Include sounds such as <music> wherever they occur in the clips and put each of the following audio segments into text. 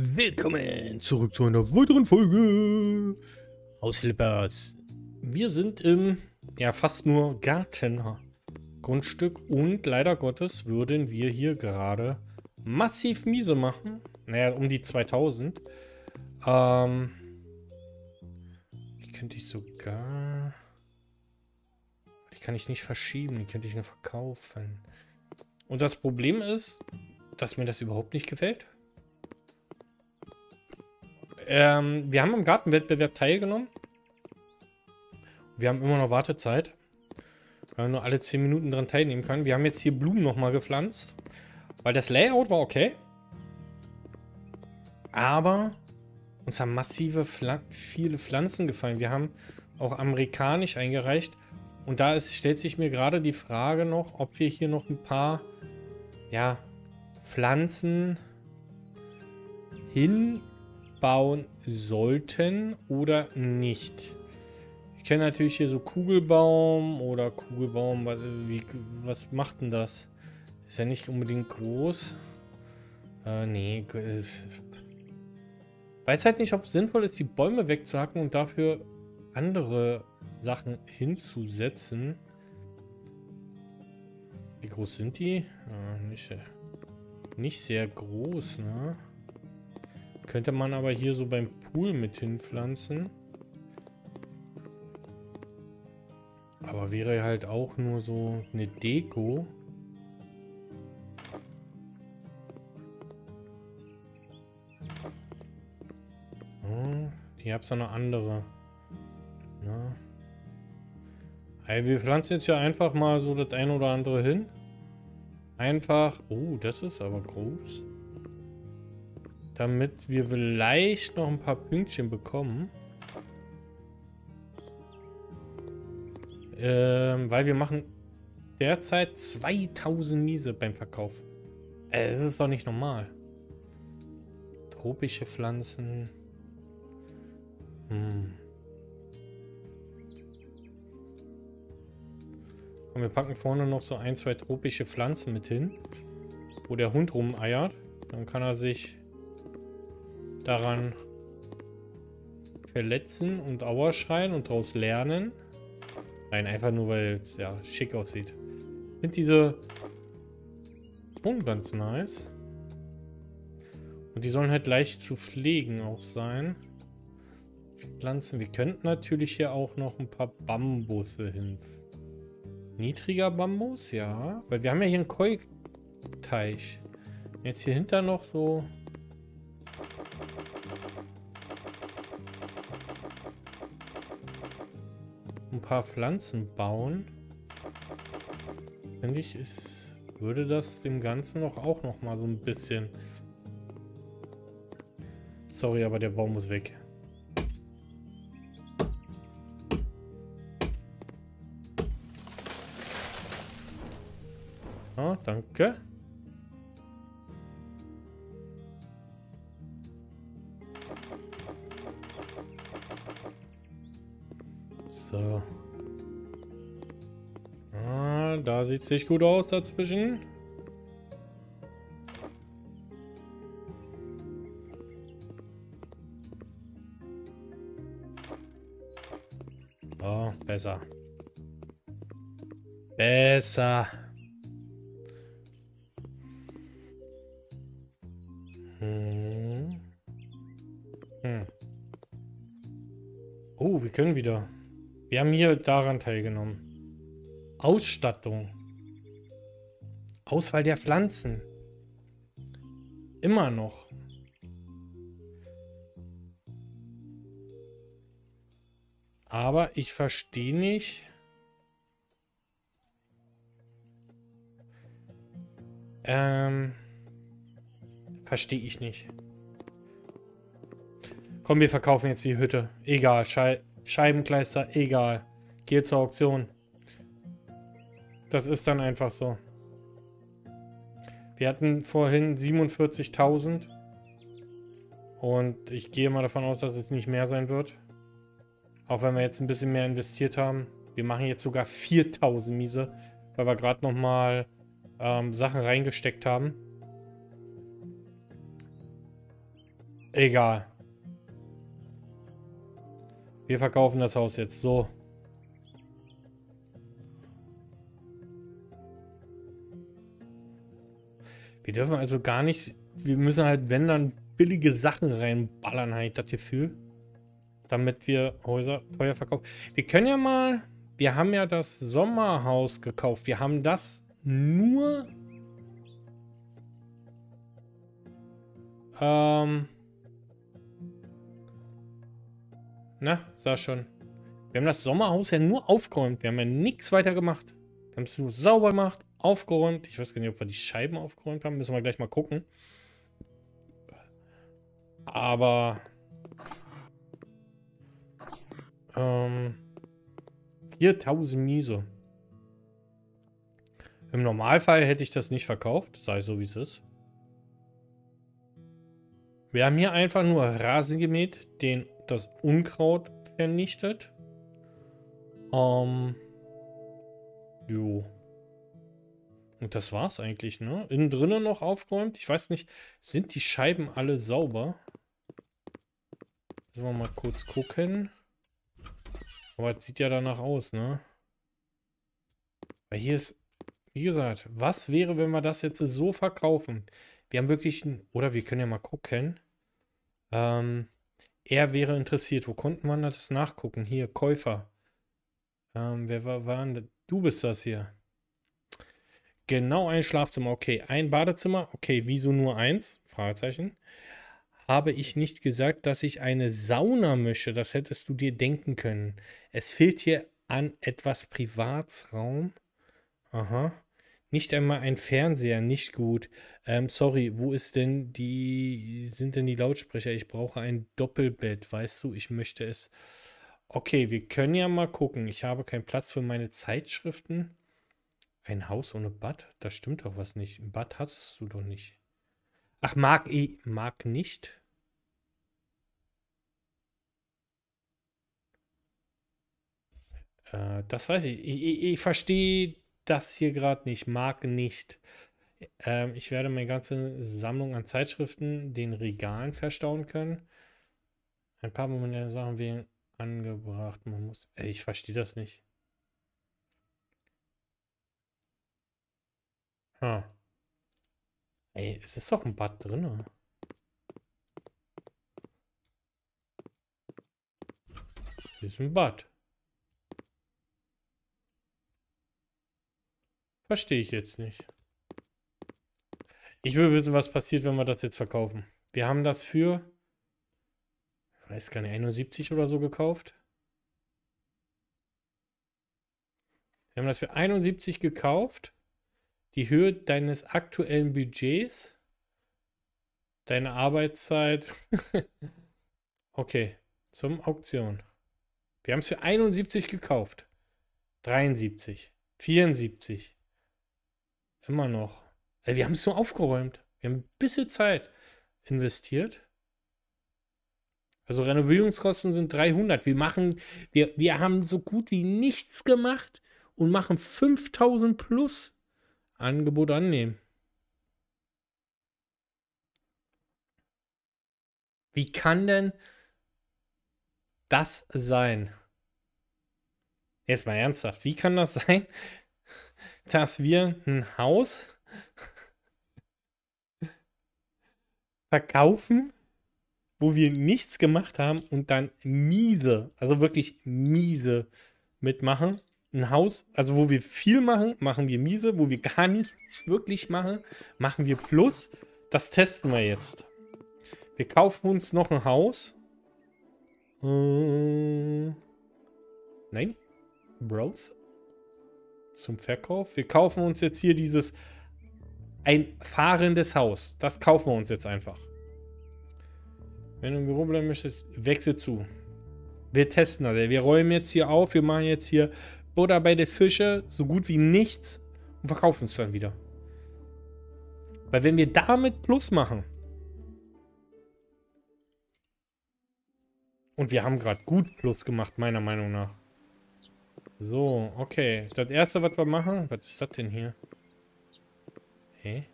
Willkommen zurück zu einer weiteren Folge aus Flippers. Wir sind im, ja, fast nur Gartengrundstück und leider Gottes würden wir hier gerade massiv miese machen. Naja, um die 2000. Ähm, die könnte ich sogar... Die kann ich nicht verschieben, die könnte ich nur verkaufen. Und das Problem ist, dass mir das überhaupt nicht gefällt. Ähm, wir haben am Gartenwettbewerb teilgenommen. Wir haben immer noch Wartezeit. Weil man nur alle 10 Minuten dran teilnehmen kann. Wir haben jetzt hier Blumen nochmal gepflanzt. Weil das Layout war okay. Aber uns haben massive Pfl viele Pflanzen gefallen. Wir haben auch amerikanisch eingereicht. Und da ist, stellt sich mir gerade die Frage noch, ob wir hier noch ein paar ja, Pflanzen hin bauen sollten oder nicht. Ich kenne natürlich hier so Kugelbaum oder Kugelbaum. Was, wie, was macht denn das? Ist ja nicht unbedingt groß. Äh, nee. Weiß halt nicht, ob es sinnvoll ist, die Bäume wegzuhacken und dafür andere Sachen hinzusetzen. Wie groß sind die? Ah, nicht, nicht sehr groß, ne? Könnte man aber hier so beim Pool mit hinpflanzen. Aber wäre halt auch nur so eine Deko. Oh, hier hab's noch eine andere. Na. Hey, wir pflanzen jetzt ja einfach mal so das ein oder andere hin. Einfach. Oh, das ist aber groß damit wir vielleicht noch ein paar Pünktchen bekommen. Ähm, weil wir machen derzeit 2000 Miese beim Verkauf. Äh, das ist doch nicht normal. Tropische Pflanzen. Hm. Und wir packen vorne noch so ein, zwei tropische Pflanzen mit hin. Wo der Hund rumeiert. Dann kann er sich daran verletzen und Aua schreien und daraus lernen. Nein, einfach nur, weil es ja schick aussieht. Ich finde diese schon ganz nice. Und die sollen halt leicht zu pflegen auch sein. Pflanzen. Wir könnten natürlich hier auch noch ein paar Bambusse hin. Niedriger Bambus, ja. Weil wir haben ja hier einen Koi-Teich. Jetzt hier hinter noch so paar Pflanzen bauen, finde ich, ist, würde das dem Ganzen noch auch noch mal so ein bisschen... Sorry, aber der Baum muss weg. Ah, danke. Sieht gut aus dazwischen. Oh, besser. Besser. Hm. Hm. Oh, wir können wieder. Wir haben hier daran teilgenommen. Ausstattung. Auswahl der Pflanzen. Immer noch. Aber ich verstehe nicht. Ähm. Verstehe ich nicht. Komm, wir verkaufen jetzt die Hütte. Egal, scheiße. Scheibenkleister, egal. Geh zur Auktion. Das ist dann einfach so. Wir hatten vorhin 47.000. Und ich gehe mal davon aus, dass es nicht mehr sein wird. Auch wenn wir jetzt ein bisschen mehr investiert haben. Wir machen jetzt sogar 4.000 Miese. Weil wir gerade nochmal ähm, Sachen reingesteckt haben. Egal. Wir verkaufen das Haus jetzt. So. Wir dürfen also gar nicht... Wir müssen halt, wenn dann, billige Sachen reinballern, habe ich das Gefühl. Damit wir Häuser teuer verkaufen. Wir können ja mal... Wir haben ja das Sommerhaus gekauft. Wir haben das nur... Ähm... Na, sah schon. Wir haben das Sommerhaus ja nur aufgeräumt. Wir haben ja nichts weiter gemacht. Wir haben es nur sauber gemacht, aufgeräumt. Ich weiß gar nicht, ob wir die Scheiben aufgeräumt haben. Müssen wir gleich mal gucken. Aber... Ähm... 4000 Miese. Im Normalfall hätte ich das nicht verkauft. Sei so, wie es ist. Wir haben hier einfach nur Rasen gemäht, den das Unkraut vernichtet. Ähm. Jo. Und das war's eigentlich, ne? Innen drinnen noch aufgeräumt. Ich weiß nicht, sind die Scheiben alle sauber? Müssen wir mal kurz gucken. Aber es sieht ja danach aus, ne? Weil hier ist, wie gesagt, was wäre, wenn wir das jetzt so verkaufen? Wir haben wirklich, oder wir können ja mal gucken. Ähm, er wäre interessiert. Wo konnten wir das nachgucken? Hier, Käufer. Ähm, wer war, war denn? Du bist das hier. Genau ein Schlafzimmer. Okay, ein Badezimmer. Okay, wieso nur eins? Fragezeichen. Habe ich nicht gesagt, dass ich eine Sauna möchte? Das hättest du dir denken können. Es fehlt hier an etwas Privatsraum. Aha. Nicht einmal ein Fernseher, nicht gut. Ähm, sorry, wo ist denn die, sind denn die Lautsprecher? Ich brauche ein Doppelbett, weißt du, ich möchte es. Okay, wir können ja mal gucken. Ich habe keinen Platz für meine Zeitschriften. Ein Haus ohne Bad? Das stimmt doch was nicht. Ein Bad hast du doch nicht. Ach, mag ich, mag nicht? Äh, das weiß ich. Ich, ich, ich verstehe das hier gerade nicht, mag nicht. Ähm, ich werde meine ganze Sammlung an Zeitschriften den Regalen verstauen können. Ein paar Momente Sachen werden angebracht. Man muss. Ey, ich verstehe das nicht. Ha. Ey, es ist doch ein Bad drin. Hier ist ein Bad. Verstehe ich jetzt nicht. Ich will wissen, was passiert, wenn wir das jetzt verkaufen. Wir haben das für, ich weiß gar nicht, 71 oder so gekauft. Wir haben das für 71 gekauft. Die Höhe deines aktuellen Budgets. Deine Arbeitszeit. <laughs> okay, zum Auktion. Wir haben es für 71 gekauft. 73. 74. Immer noch. Ey, wir haben es nur aufgeräumt. Wir haben ein bisschen Zeit investiert. Also Renovierungskosten sind 300. Wir machen, wir, wir haben so gut wie nichts gemacht und machen 5000 plus Angebot annehmen. Wie kann denn das sein? Jetzt mal ernsthaft, wie kann das <laughs> sein, dass wir ein Haus verkaufen, wo wir nichts gemacht haben und dann miese, also wirklich miese mitmachen. Ein Haus, also wo wir viel machen, machen wir miese, wo wir gar nichts wirklich machen, machen wir plus. Das testen wir jetzt. Wir kaufen uns noch ein Haus. Äh, nein. Growth zum Verkauf. Wir kaufen uns jetzt hier dieses ein fahrendes Haus. Das kaufen wir uns jetzt einfach. Wenn du im Büro bleiben möchtest, wechsel zu. Wir testen das. Wir räumen jetzt hier auf. Wir machen jetzt hier Butter bei der Fische. So gut wie nichts. Und verkaufen es dann wieder. Weil wenn wir damit Plus machen. Und wir haben gerade gut Plus gemacht, meiner Meinung nach. So, okay. Das erste, was wir machen... Was ist das denn hier? Hä?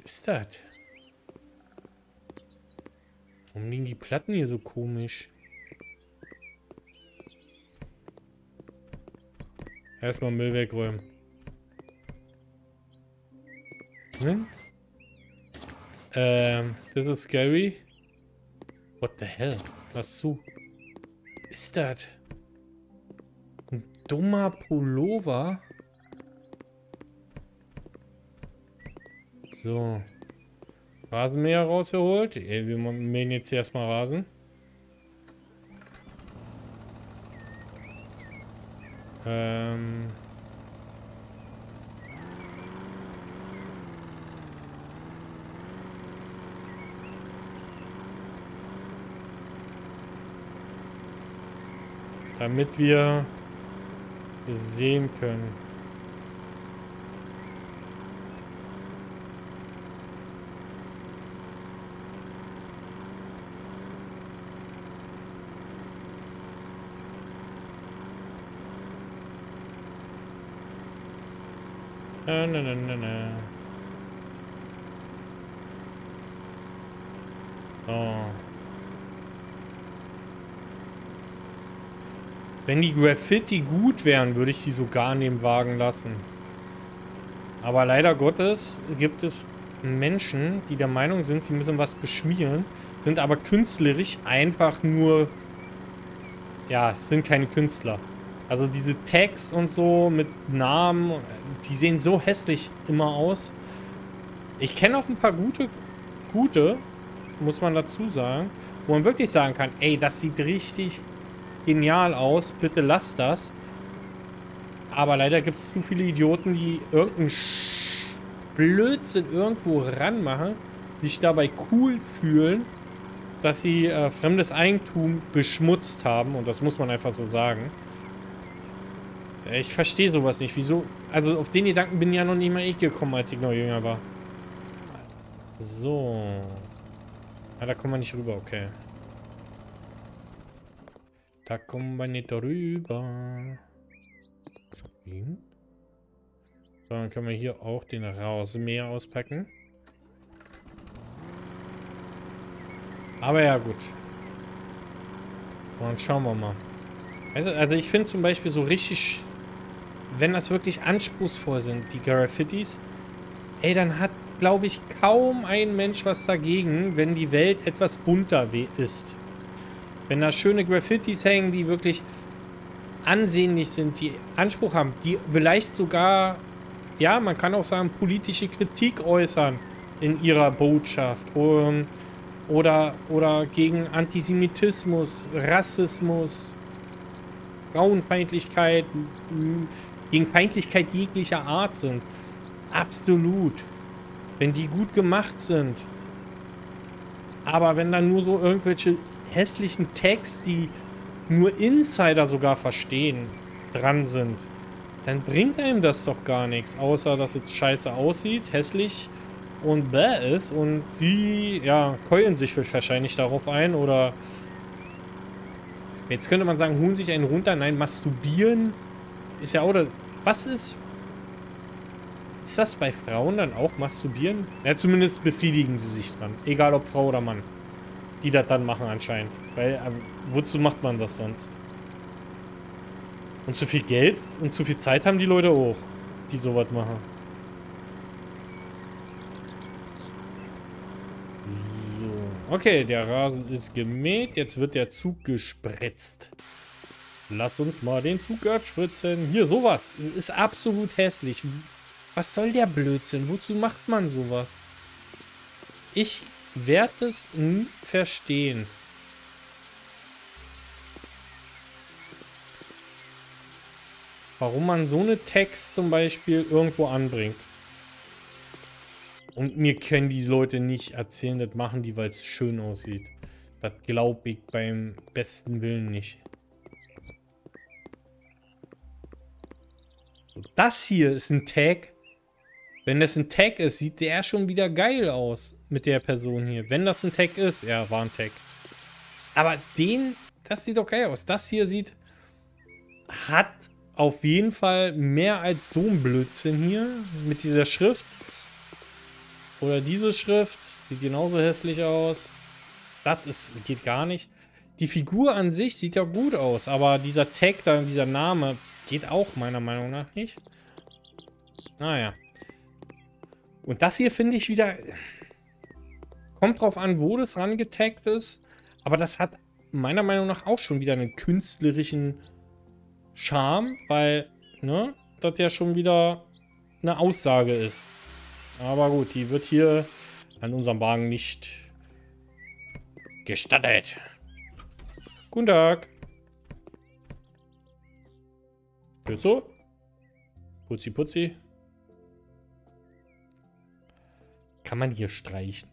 Was ist das? Warum liegen die Platten hier so komisch? Erstmal Müll wegräumen. Hm? Ähm, das ist scary. What the hell? Was zu? Ist das? Ein dummer Pullover? So. Rasenmäher rausgeholt. Ey, wir mähen jetzt erstmal Rasen. Ähm. Damit wir sehen können. Na, na, na, na, na. Oh. Wenn die Graffiti gut wären, würde ich sie sogar in dem Wagen lassen. Aber leider Gottes gibt es Menschen, die der Meinung sind, sie müssen was beschmieren, sind aber künstlerisch einfach nur... Ja, sind keine Künstler. Also diese Tags und so mit Namen, die sehen so hässlich immer aus. Ich kenne auch ein paar gute, gute, muss man dazu sagen, wo man wirklich sagen kann, ey, das sieht richtig genial aus, bitte lasst das. Aber leider gibt es zu viele Idioten, die irgendeinen Blödsinn irgendwo ranmachen, sich dabei cool fühlen, dass sie äh, fremdes Eigentum beschmutzt haben. Und das muss man einfach so sagen. Ich verstehe sowas nicht. Wieso? Also auf den Gedanken bin ja noch nicht mal ich gekommen, als ich noch jünger war. So. Ah, da kommen wir nicht rüber, okay. Da kommen wir nicht rüber. So, dann können wir hier auch den Rasenmäher auspacken. Aber ja, gut. So, dann schauen wir mal. Also, also ich finde zum Beispiel so richtig wenn das wirklich anspruchsvoll sind, die Graffitis, ey, dann hat, glaube ich, kaum ein Mensch was dagegen, wenn die Welt etwas bunter ist. Wenn da schöne Graffitis hängen, die wirklich ansehnlich sind, die Anspruch haben, die vielleicht sogar, ja, man kann auch sagen, politische Kritik äußern in ihrer Botschaft. Um, oder, oder gegen Antisemitismus, Rassismus, Frauenfeindlichkeit, gegen Feindlichkeit jeglicher Art sind. Absolut. Wenn die gut gemacht sind. Aber wenn dann nur so irgendwelche hässlichen Tags, die nur Insider sogar verstehen, dran sind, dann bringt einem das doch gar nichts. Außer, dass es scheiße aussieht, hässlich und bäh ist. Und sie, ja, keulen sich wahrscheinlich darauf ein oder... Jetzt könnte man sagen, holen sich einen runter. Nein, masturbieren ist ja auch... Was ist... Ist das bei Frauen dann auch masturbieren? Ja, zumindest befriedigen sie sich dran. Egal ob Frau oder Mann. Die das dann machen anscheinend. Weil, äh, wozu macht man das sonst? Und zu viel Geld und zu viel Zeit haben die Leute auch, die sowas machen. So. Okay, der Rasen ist gemäht. Jetzt wird der Zug gespritzt. Lass uns mal den Zug abspritzen. Hier, sowas. Ist absolut hässlich. Was soll der Blödsinn? Wozu macht man sowas? Ich werde es nie verstehen. Warum man so eine Text zum Beispiel irgendwo anbringt. Und mir können die Leute nicht erzählen, das machen die, weil es schön aussieht. Das glaube ich beim besten Willen nicht. Das hier ist ein Tag. Wenn das ein Tag ist, sieht der schon wieder geil aus mit der Person hier. Wenn das ein Tag ist. Ja, war ein Tag. Aber den, das sieht doch geil aus. Das hier sieht, hat auf jeden Fall mehr als so ein Blödsinn hier mit dieser Schrift. Oder diese Schrift. Sieht genauso hässlich aus. Das ist, geht gar nicht. Die Figur an sich sieht ja gut aus, aber dieser Tag da, dieser Name, geht auch meiner Meinung nach nicht. Naja. Und das hier finde ich wieder... Kommt drauf an, wo das rangetaggt ist. Aber das hat meiner Meinung nach auch schon wieder einen künstlerischen Charme, weil, ne, das ja schon wieder eine Aussage ist. Aber gut, die wird hier an unserem Wagen nicht gestattet. Guten Tag. Geht so? Putzi, putzi. Kann man hier streichen?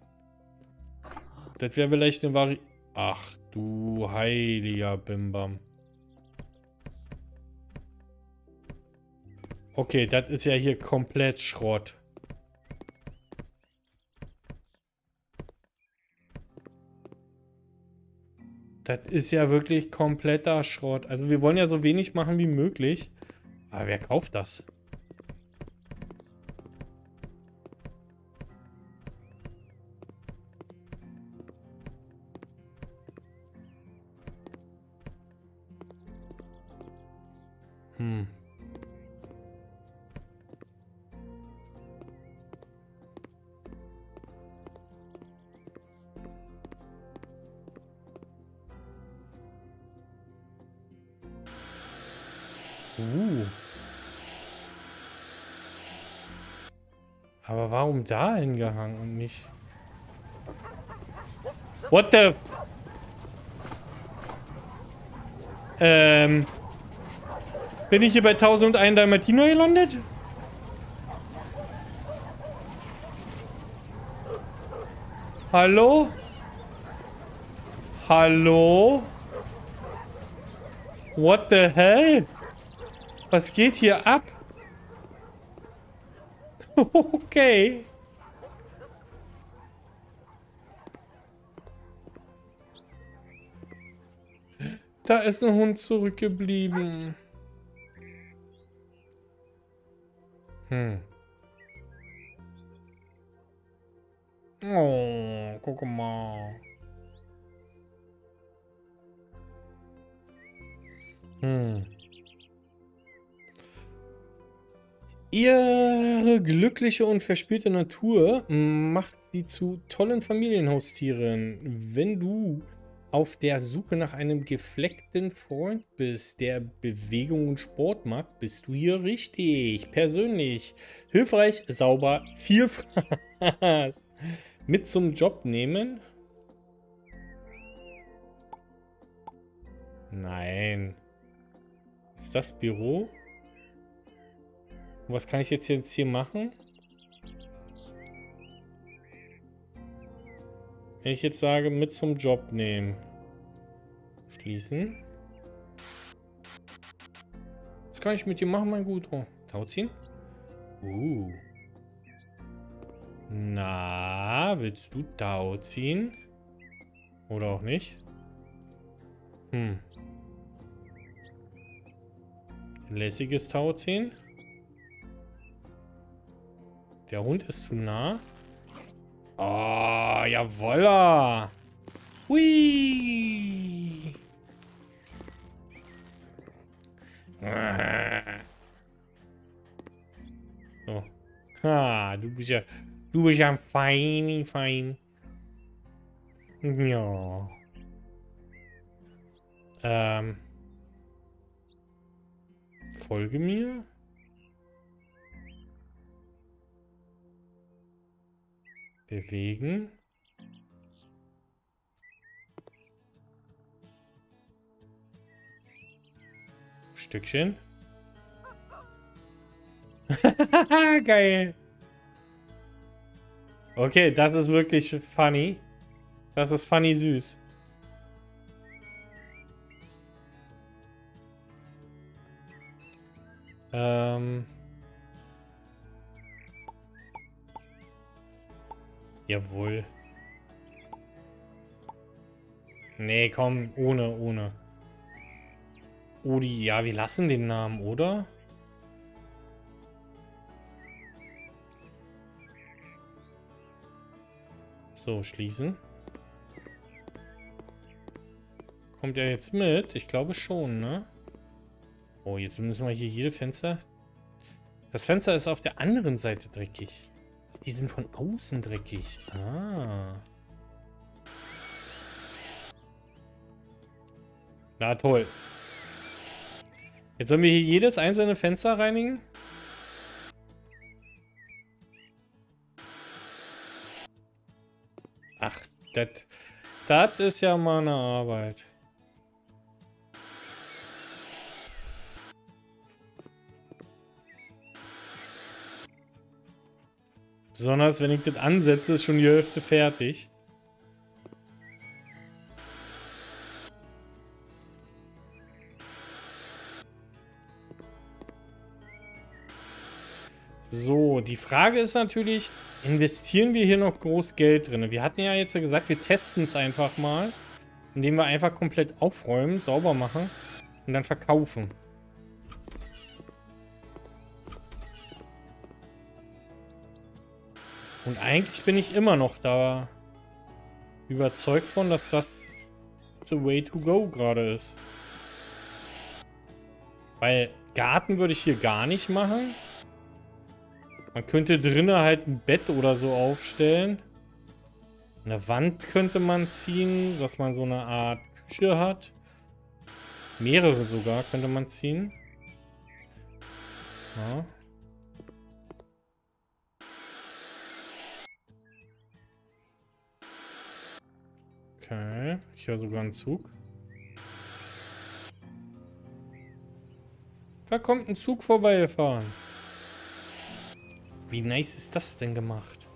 Das wäre vielleicht eine Vari... Ach du heiliger Bimbam. Okay, das ist ja hier komplett Schrott. Das ist ja wirklich kompletter Schrott. Also wir wollen ja so wenig machen wie möglich. Aber wer kauft das? Da hingehangen und nicht... What the... Ähm... Bin ich hier bei 1001 Dalmatino gelandet? Hallo? Hallo? What the hell? Was geht hier ab? <laughs> okay. Da ist ein Hund zurückgeblieben. Hm. Oh, guck mal. Hm. Ihre glückliche und verspielte Natur macht sie zu tollen Familienhaustieren. Wenn du auf der Suche nach einem gefleckten Freund bist, der Bewegung und Sport mag, bist du hier richtig. Persönlich, hilfreich, sauber, <laughs> viel Fraß. Mit zum Job nehmen? Nein. Ist das Büro? Was kann ich jetzt, jetzt hier machen? Wenn ich jetzt sage, mit zum Job nehmen. Schließen. Was kann ich mit dir machen, mein Guter? Tau ziehen? Uh. Na, willst du Tau ziehen? Oder auch nicht? Hm. Lässiges Tau ziehen? Der Hund ist zu nah. Oh, jawolla. Hui. So. Ha, du bist ja, du bist ja fein, fein. Ja. Ähm. Folge mir? Bewegen. Stückchen. <laughs> Geil. Okay, das ist wirklich funny. Das ist funny süß. Ähm... Jawohl. Nee, komm, ohne, ohne. Odi, ja, wir lassen den Namen, oder? So, schließen. Kommt er jetzt mit? Ich glaube schon, ne? Oh, jetzt müssen wir hier jede Fenster... Das Fenster ist auf der anderen Seite dreckig. Die sind von außen dreckig. Ah. Na toll. Jetzt sollen wir hier jedes einzelne Fenster reinigen? Ach, das ist ja mal eine Arbeit. Besonders wenn ich das ansetze, ist schon die Hälfte fertig. So, die Frage ist natürlich, investieren wir hier noch groß Geld drin? Wir hatten ja jetzt gesagt, wir testen es einfach mal, indem wir einfach komplett aufräumen, sauber machen und dann verkaufen. Und eigentlich bin ich immer noch da überzeugt von, dass das the way to go gerade ist. Weil Garten würde ich hier gar nicht machen. Man könnte drinnen halt ein Bett oder so aufstellen. Eine Wand könnte man ziehen, dass man so eine Art Küche hat. Mehrere sogar könnte man ziehen. Ja. Okay, ich höre sogar einen Zug. Da kommt ein Zug vorbeigefahren. Wie nice ist das denn gemacht?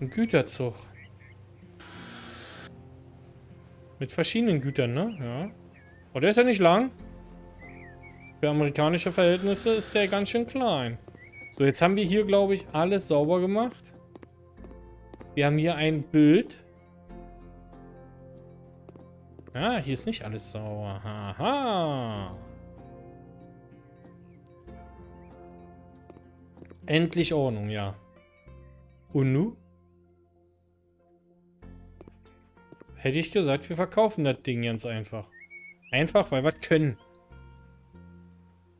Ein Güterzug. Mit verschiedenen Gütern, ne? Ja. Oh, der ist ja nicht lang. Für amerikanische Verhältnisse ist der ganz schön klein. So, jetzt haben wir hier, glaube ich, alles sauber gemacht. Wir haben hier ein Bild. Ah, hier ist nicht alles sauer. Haha. Endlich Ordnung, ja. Und nu? Hätte ich gesagt, wir verkaufen das Ding ganz einfach. Einfach, weil wir können.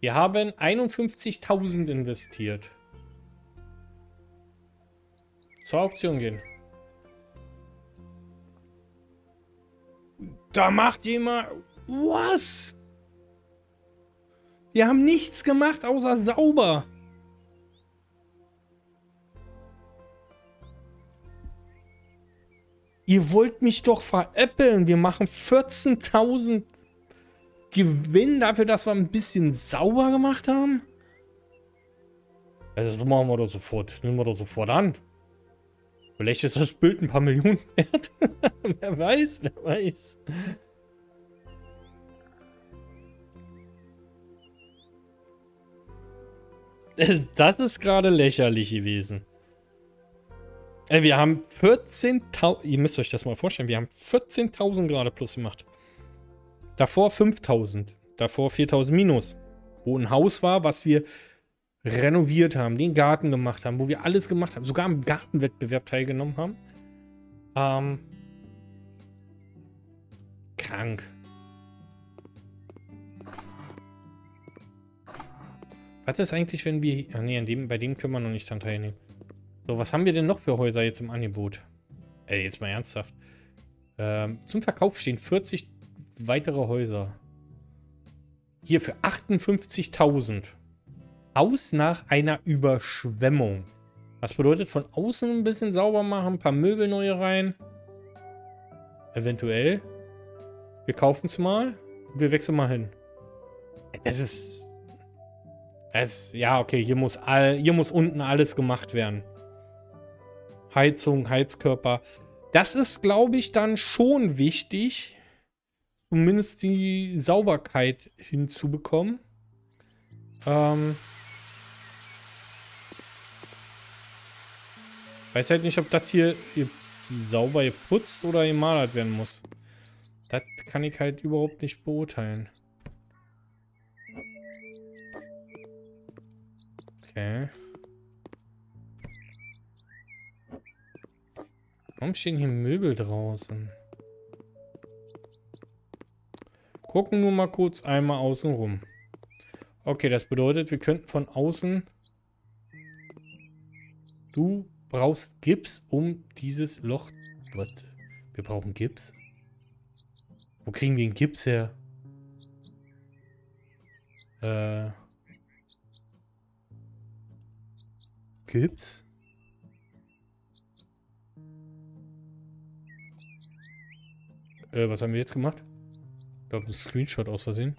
Wir haben 51.000 investiert. Zur Auktion gehen. Da macht jemand... Was? Wir haben nichts gemacht, außer sauber. Ihr wollt mich doch veräppeln. Wir machen 14.000 Gewinn dafür, dass wir ein bisschen sauber gemacht haben. Also das machen wir doch sofort. Nehmen wir doch sofort an. Vielleicht ist das Bild ein paar Millionen wert. <laughs> wer weiß, wer weiß. Das ist gerade lächerlich gewesen. Äh, wir haben 14.000... Ihr müsst euch das mal vorstellen. Wir haben 14.000 gerade plus gemacht. Davor 5.000. Davor 4.000 minus. Wo ein Haus war, was wir renoviert haben, den Garten gemacht haben, wo wir alles gemacht haben, sogar am Gartenwettbewerb teilgenommen haben. Ähm, krank. Was ist eigentlich, wenn wir... Ach nee, dem, bei dem können wir noch nicht dran teilnehmen. So, was haben wir denn noch für Häuser jetzt im Angebot? Ey, jetzt mal ernsthaft. Ähm, zum Verkauf stehen 40 weitere Häuser. Hier für 58.000 aus nach einer Überschwemmung. Was bedeutet von außen ein bisschen sauber machen, ein paar Möbel neue rein. Eventuell. Wir kaufen es mal. Wir wechseln mal hin. Es ist... Es, ja, okay, hier muss, all, hier muss unten alles gemacht werden. Heizung, Heizkörper. Das ist, glaube ich, dann schon wichtig, zumindest die Sauberkeit hinzubekommen. Ähm... Weiß halt nicht, ob das hier sauber geputzt oder gemalert werden muss. Das kann ich halt überhaupt nicht beurteilen. Okay. Warum stehen hier Möbel draußen? Gucken nur mal kurz einmal außen rum. Okay, das bedeutet, wir könnten von außen... Du brauchst Gips, um dieses Loch... Was? Wir brauchen Gips? Wo kriegen wir den Gips her? Äh... Gips? Äh, was haben wir jetzt gemacht? Ich glaube, ein Screenshot aus Versehen.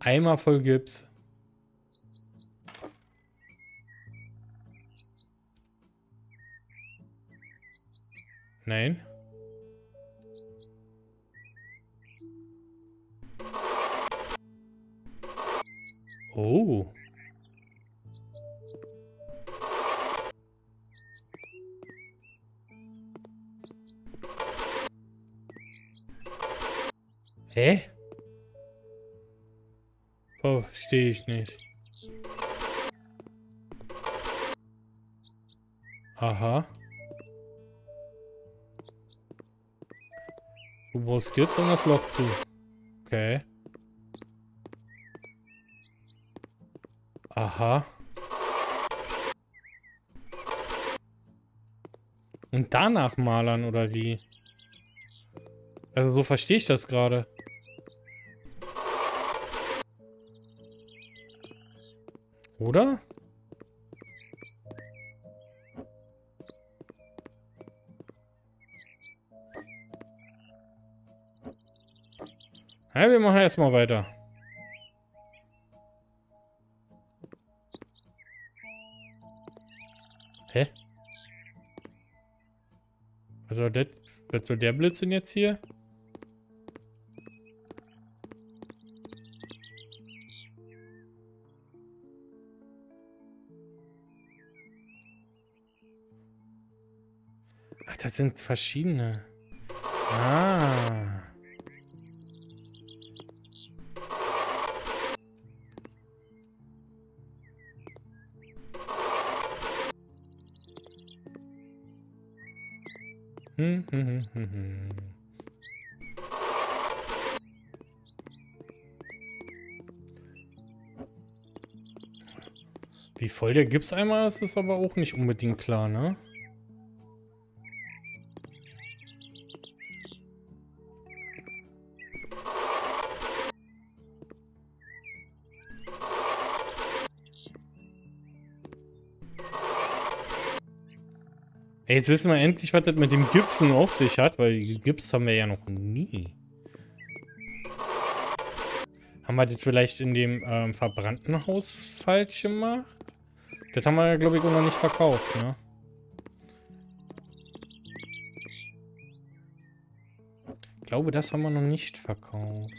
Eimer voll Gips. Nein. Oh. Hä? Oh, verstehe ich nicht. Aha. Du brauchst Gips, um das Loch zu. Okay. Aha. Und danach malern, oder wie? Also so verstehe ich das gerade. Oder? Ja, wir machen erstmal weiter. Hä? Soll, das, was soll der Blödsinn jetzt hier? Ach, das sind verschiedene. Ah. Wie voll der Gipseimer ist, ist aber auch nicht unbedingt klar, ne? Ey, jetzt wissen wir endlich, was das mit dem Gipsen auf sich hat, weil Gips haben wir ja noch nie. Haben wir das vielleicht in dem ähm, verbrannten Haus falsch gemacht? Das haben wir glaube ich, auch noch nicht verkauft, ne? Ich glaube, das haben wir noch nicht verkauft.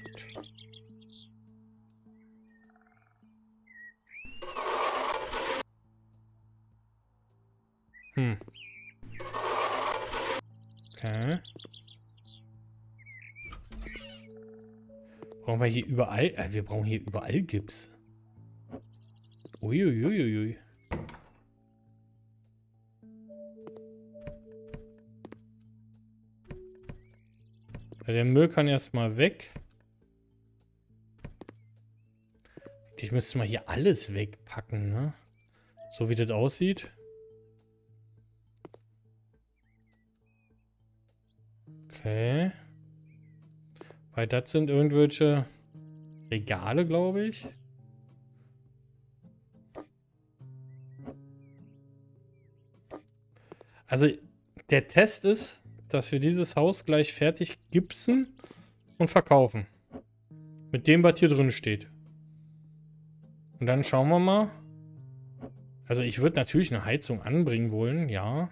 Hm. Okay. Brauchen wir hier überall... Äh, wir brauchen hier überall Gips. Uiuiuiui. Der Müll kann erstmal weg. Ich müsste mal hier alles wegpacken, ne? So wie das aussieht. Okay. Weil das sind irgendwelche Regale, glaube ich. Also der Test ist, dass wir dieses Haus gleich fertig gipsen und verkaufen. Mit dem, was hier drin steht. Und dann schauen wir mal. Also ich würde natürlich eine Heizung anbringen wollen, ja.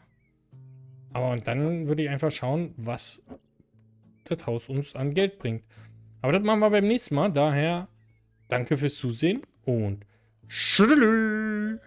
Aber und dann würde ich einfach schauen, was das Haus uns an Geld bringt. Aber das machen wir beim nächsten Mal. Daher danke fürs Zusehen und Tschüss.